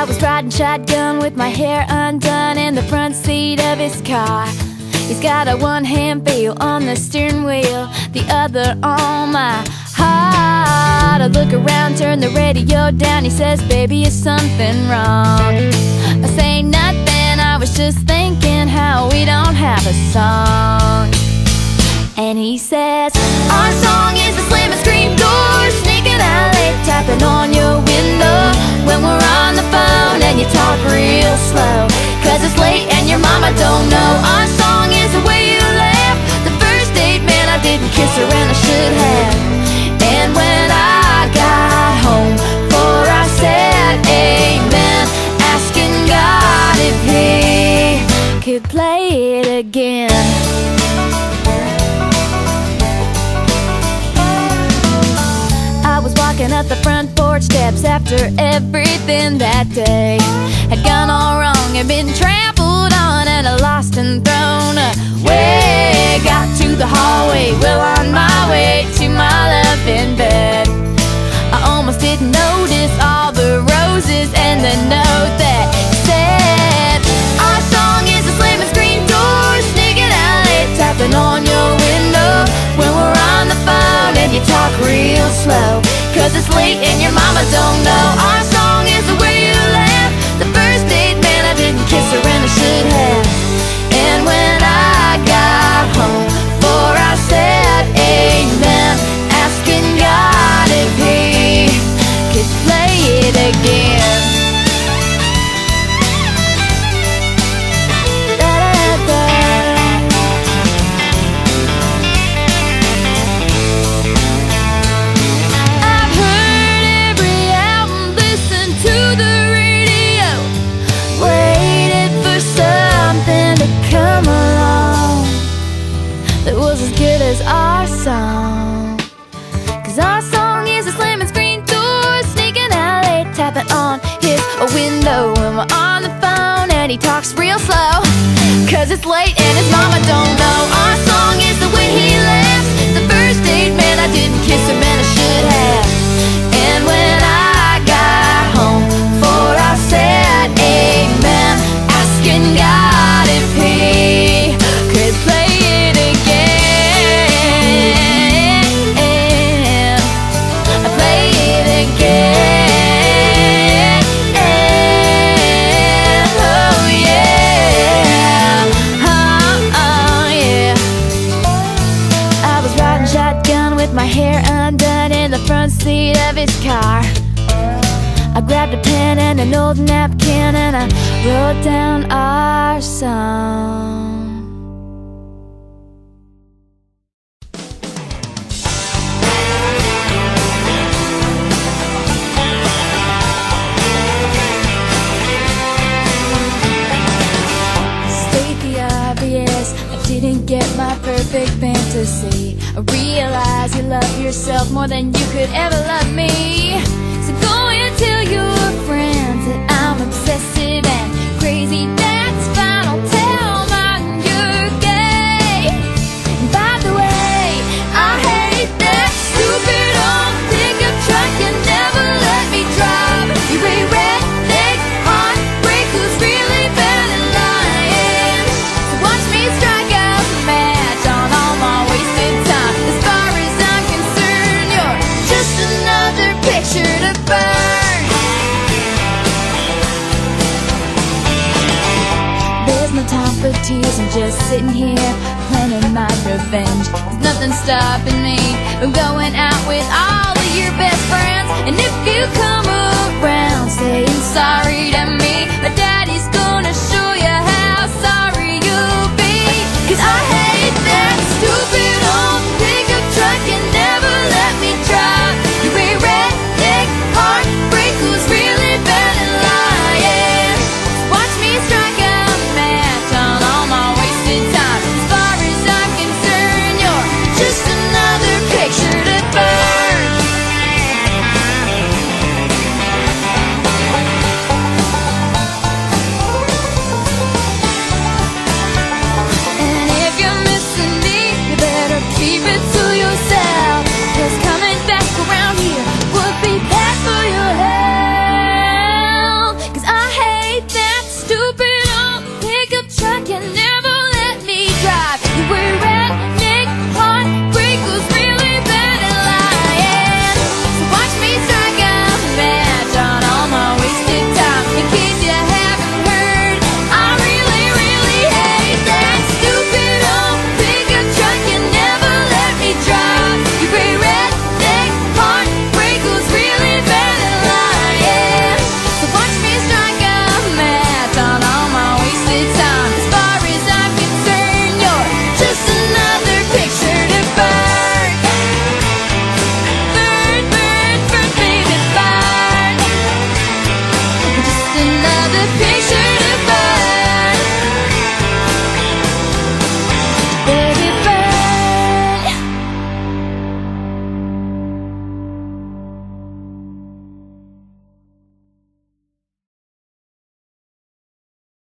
I was riding shotgun with my hair undone in the front seat of his car. He's got a one hand feel on the steering wheel, the other on my heart. I look around, turn the radio down. He says, Baby, is something wrong? I say nothing, I was just thinking how we don't have a song. And he says, Our song is the slam and scream door, could play it again. I was walking up the front porch steps after everything that day had gone all wrong and been trampled on and lost and thrown away. Got to the hallway, well on my way to my love in bed. I almost didn't notice all the roses and the note tapping on your window when we're on the phone and you talk real slow. Cause it's late and your mama as our song. Cause our song is a slamming screen door, sneaking out late, tapping on his window when we're on the phone and he talks real slow. Cause it's late and his mama don't know. Our song car. I grabbed a pen and an old napkin and I wrote down our song. Didn't get my perfect fantasy. I realize you love yourself more than you could ever love me. So go and tell your friends that I'm obsessive and just sitting here planning my revenge. There's nothing stopping me from going out with all of your best friends. And if you come around saying sorry